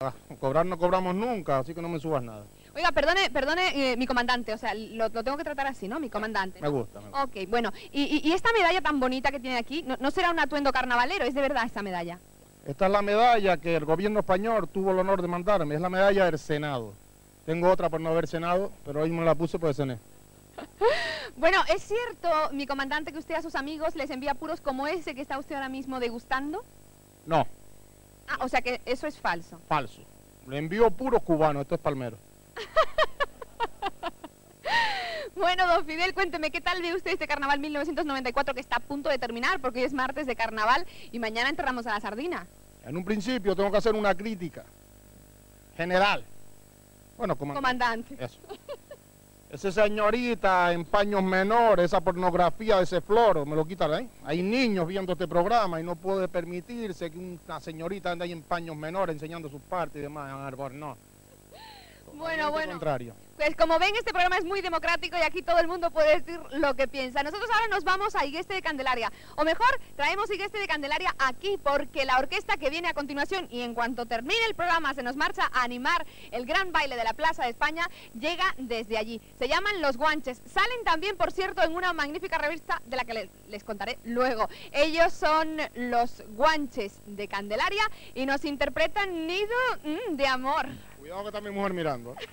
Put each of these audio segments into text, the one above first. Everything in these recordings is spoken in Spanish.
Ah, cobrar no cobramos nunca, así que no me subas nada. Oiga, perdone, perdone, eh, mi comandante, o sea, lo, lo tengo que tratar así, ¿no? Mi comandante. Me gusta, me gusta. Ok, bueno, y, y- y esta medalla tan bonita que tiene aquí, no, no será un atuendo carnavalero, es de verdad esta medalla. Esta es la medalla que el gobierno español tuvo el honor de mandarme, es la medalla del Senado. Tengo otra por no haber cenado, pero hoy me la puse por cené. Bueno, ¿es cierto, mi comandante, que usted a sus amigos les envía puros como ese que está usted ahora mismo degustando? No, Ah, o sea que eso es falso. falso. Le envío puros cubanos, esto es palmero. Bueno, don Fidel, cuénteme, ¿qué tal ve usted este carnaval 1994 que está a punto de terminar? Porque hoy es martes de carnaval y mañana enterramos a la sardina. En un principio tengo que hacer una crítica general. Bueno, comandante. Comandante. Eso. Esa señorita en paños menores, esa pornografía ese floro, me lo quitan ahí. Hay niños viendo este programa y no puede permitirse que una señorita ande ahí en paños menores enseñando sus partes y demás. No. Bueno, bueno. contrario. Pues como ven, este programa es muy democrático y aquí todo el mundo puede decir lo que piensa. Nosotros ahora nos vamos a Igueste de Candelaria. O mejor, traemos Igueste de Candelaria aquí porque la orquesta que viene a continuación y en cuanto termine el programa se nos marcha a animar el gran baile de la Plaza de España, llega desde allí. Se llaman Los Guanches. Salen también, por cierto, en una magnífica revista de la que le- les contaré luego. Ellos son Los Guanches de Candelaria y nos interpretan Nido mm, de Amor. Cuidado que está mi mujer mirando. ¿eh?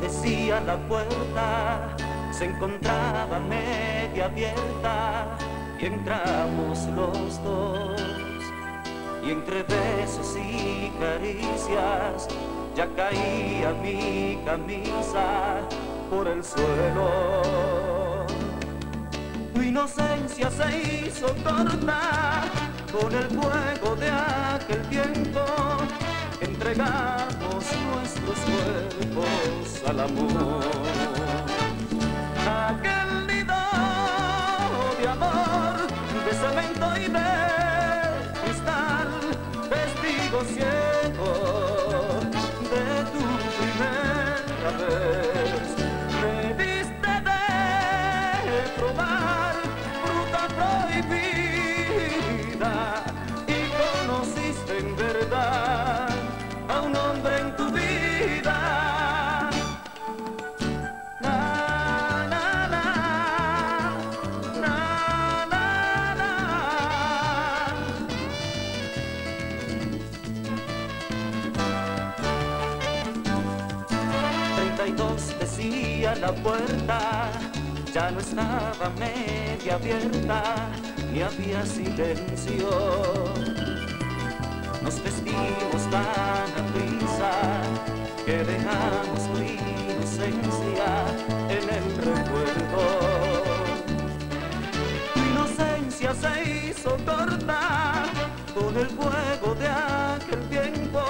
Decía la puerta, se encontraba media abierta y entramos los dos. Y entre besos y caricias ya caía mi camisa por el suelo. Tu inocencia se hizo corta con el fuego de aquel tiempo. Entregamos nuestros cuerpos al amor. Fruta prohibida y conociste en verdad a un hombre en tu vida. Na, na, na, na, na, na. Treinta y dos decía la puerta, ya no estaba media abierta, ni había silencio. Nos vestimos tan a prisa que dejamos tu inocencia en el recuerdo. Tu inocencia se hizo corta con el fuego de aquel tiempo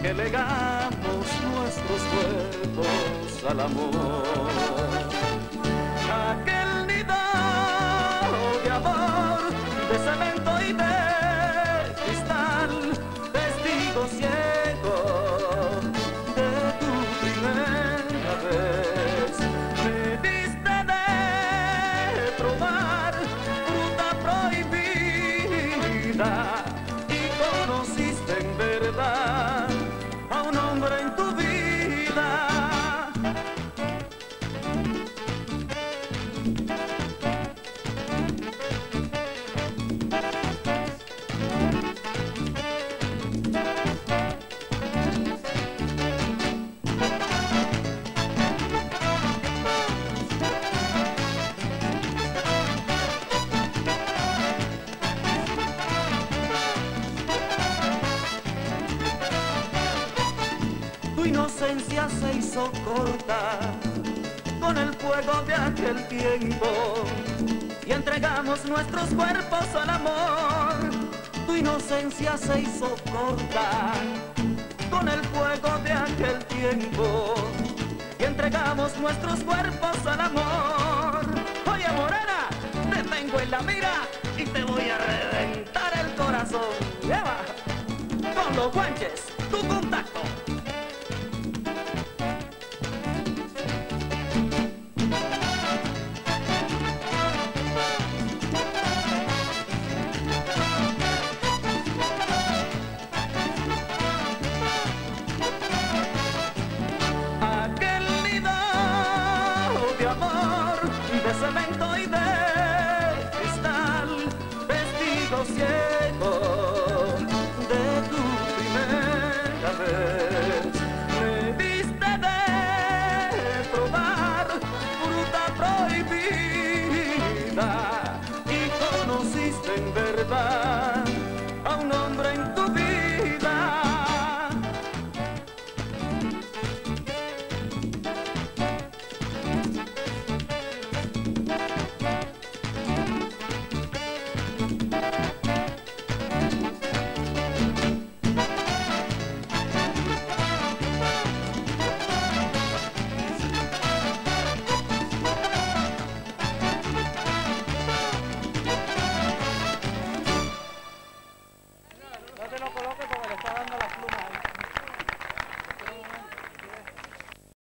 que legamos nuestros cuerpos al amor. Inocencia se hizo corta con el fuego de aquel tiempo y entregamos nuestros cuerpos al amor. Tu inocencia se hizo corta con el fuego de aquel tiempo y entregamos nuestros cuerpos al amor. Oye, morena, te tengo en la mira y te voy a reventar el corazón. Lleva con los guanches, tu contacto. amor de cemento